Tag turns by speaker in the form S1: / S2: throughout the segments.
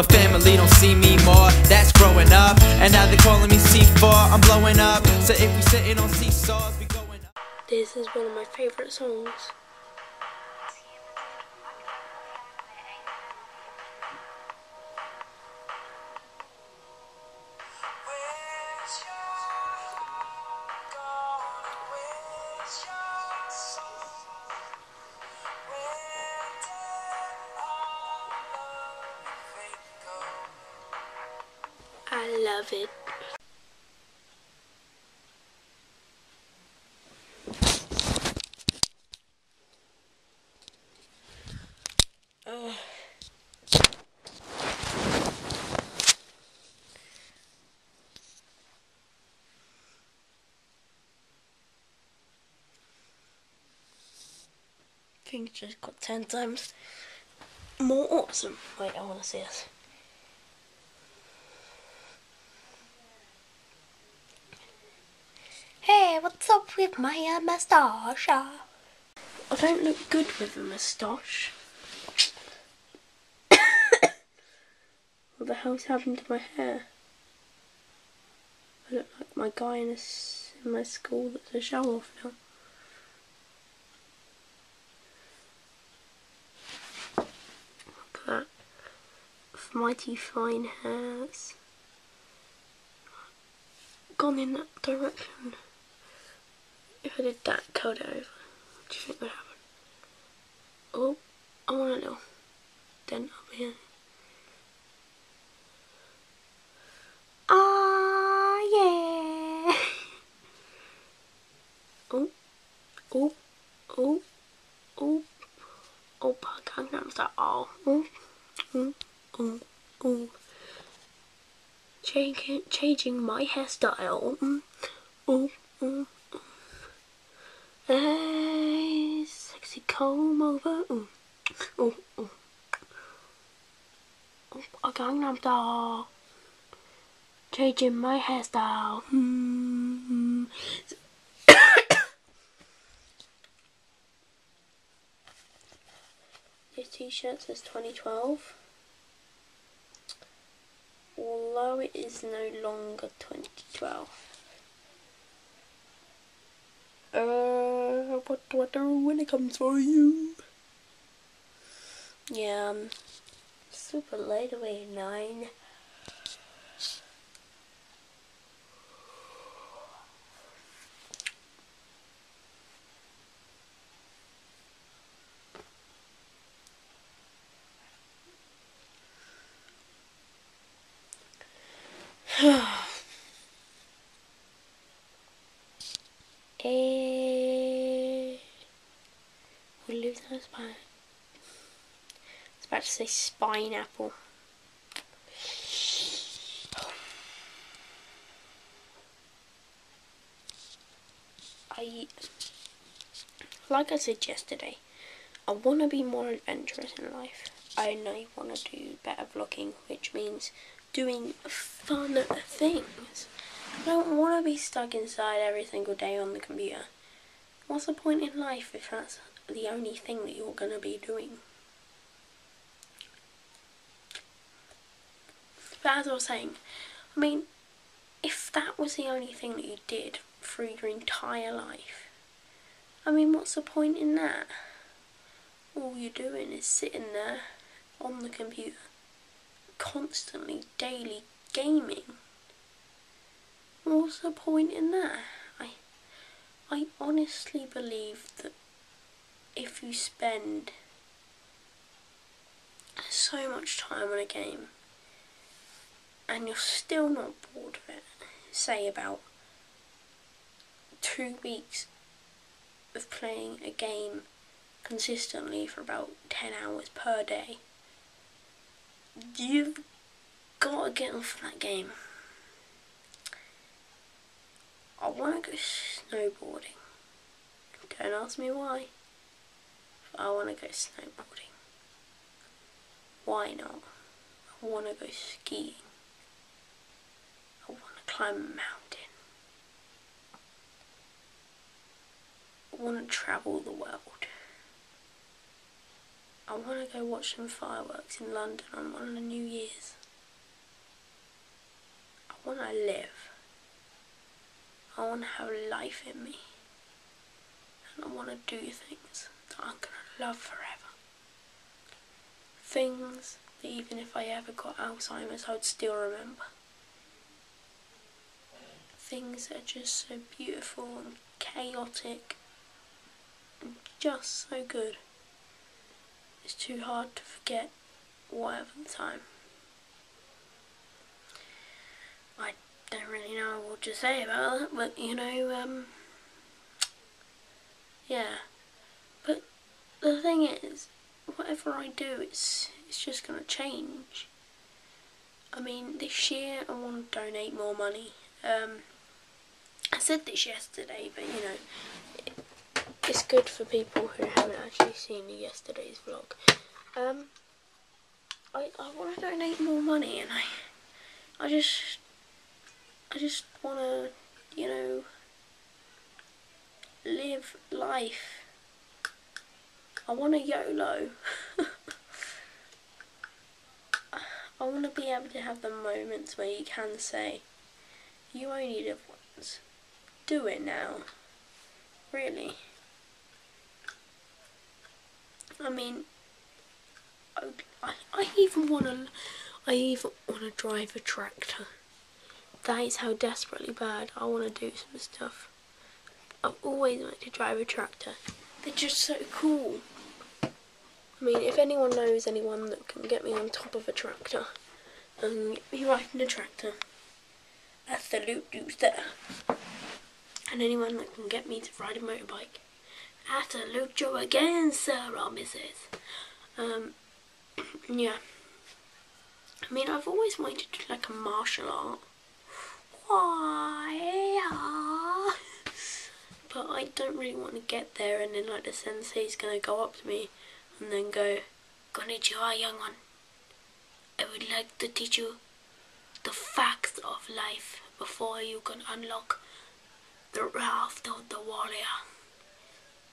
S1: My family don't see me more, that's growing up. And now they're calling me C4, I'm blowing up. So if we sitting on seesaws, we going up.
S2: This is one of my favourite songs. I love it. I think Things just got ten times more awesome. Wait, I want to see this. What's up with my uh, moustache? I don't look good with a moustache. what the hell's happened to my hair? I look like my guy in, a in my school that's a show off now. Look at that. Mighty fine hairs. Gone in that direction. If I did that, it over, what do you think would happen? Oh, I want a little dent up here. Ah, yeah. oh, oh, oh, oh. Oh, oh, oh. Oh, oh, oh. Changing, changing my hairstyle. Oh, oh. Hey, sexy comb over. Mm. Oh, oh. A Gangnam Style. Changing my hairstyle. Mm. this t-shirt says 2012 although it is no longer 2012. What do when it comes for you? Yeah, um, super late away, 9. Eh, we'll leave that as part. I was about to say spine apple. I, like I said yesterday, I want to be more adventurous in life. I know I want to do better vlogging, which means doing fun things. I don't want to be stuck inside every single day on the computer. What's the point in life if that's the only thing that you're going to be doing? But as I was saying, I mean, if that was the only thing that you did through your entire life, I mean, what's the point in that? All you're doing is sitting there on the computer, constantly, daily gaming. What's the point in that? I, honestly believe that if you spend so much time on a game and you're still not bored of it, say about two weeks of playing a game consistently for about 10 hours per day, you've got to get off that game. I want to go snowboarding. Don't ask me why. But I want to go snowboarding. Why not? I want to go skiing. I want to climb a mountain. I want to travel the world. I want to go watch some fireworks in London on one of the New Year's. I want to live. I want to have life in me. And I want to do things that I'm going to love forever. Things that even if I ever got Alzheimer's, I would still remember. Things that are just so beautiful and chaotic and just so good. It's too hard to forget whatever the time. I don't really know what to say about that, but you know, um, yeah. But the thing is, whatever I do, it's it's just gonna change. I mean, this year I want to donate more money. Um, I said this yesterday, but you know, it, it's good for people who haven't actually seen yesterday's vlog. Um, I I want to donate more money, and I I just I just want to, you know, live life. I want to YOLO. I want to be able to have the moments where you can say, you only live once. Do it now. Really. I mean, I, I, I even want to, I even want to drive a tractor. That is how desperately bad I want to do some stuff. I've always wanted to drive a tractor. They're just so cool. I mean, if anyone knows anyone that can get me on top of a tractor and get me riding a tractor, I salute you there. And anyone that can get me to ride a motorbike, I salute you again, sir or missus. Um, yeah. I mean, I've always wanted to do like a martial art. But I don't really want to get there and then like the sensei's gonna go up to me and then go, Konnichiwa, young one. I would like to teach you the facts of life before you can unlock the raft of the warrior.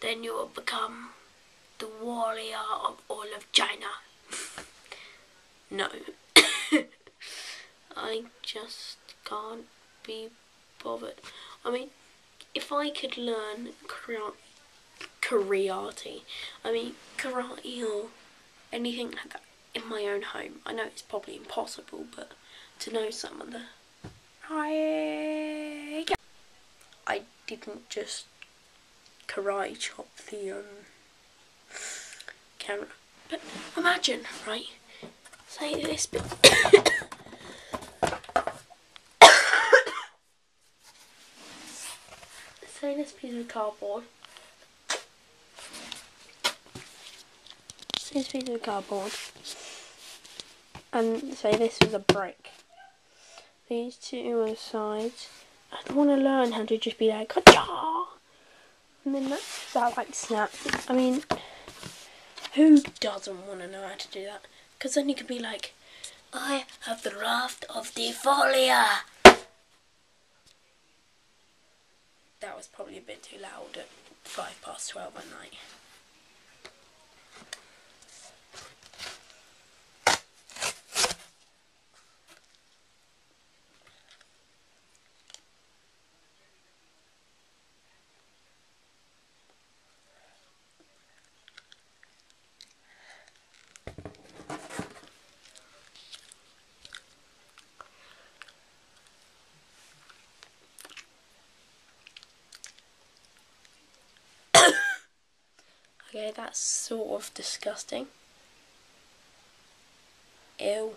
S2: Then you will become the warrior of all of China. no. I just can't be bothered. I mean, if I could learn karate, I mean, karate or anything like that in my own home, I know it's probably impossible, but to know some of the. I, I didn't just karate chop the um, camera. But imagine, right? Say this bit. this piece of cardboard. This piece of cardboard. And say this was a brick. These two on the sides. I don't want to learn how to just be like, Ka-cha! and then that, that like snaps. I mean, who doesn't want to know how to do that? Because then you can be like, I have the raft of the folia. That was probably a bit too loud at five past twelve at night. Okay, that's sort of disgusting. Ew.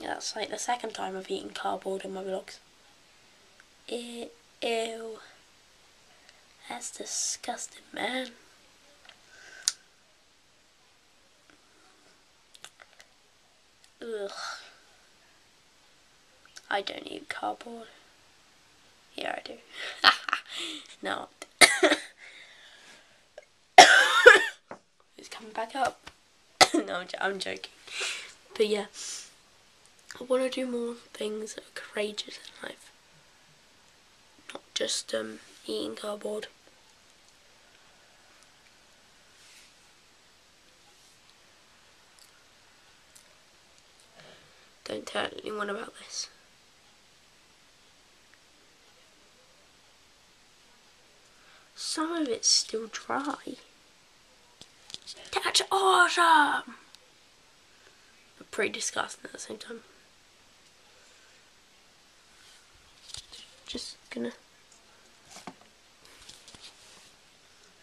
S2: That's like the second time I've eaten cardboard in my vlogs. Ew. That's disgusting, man. Ugh. I don't eat cardboard. Yeah, I do. no. it's coming back up. no, I'm, I'm joking. But yeah. I want to do more things that are courageous in life. Not just um, eating cardboard. Don't tell anyone about this. Some of it's still dry. That's awesome! But pretty disgusting at the same time. Just gonna...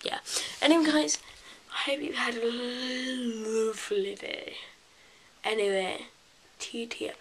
S2: Yeah. Anyway guys, I hope you had a lovely day. Anyway, TTF.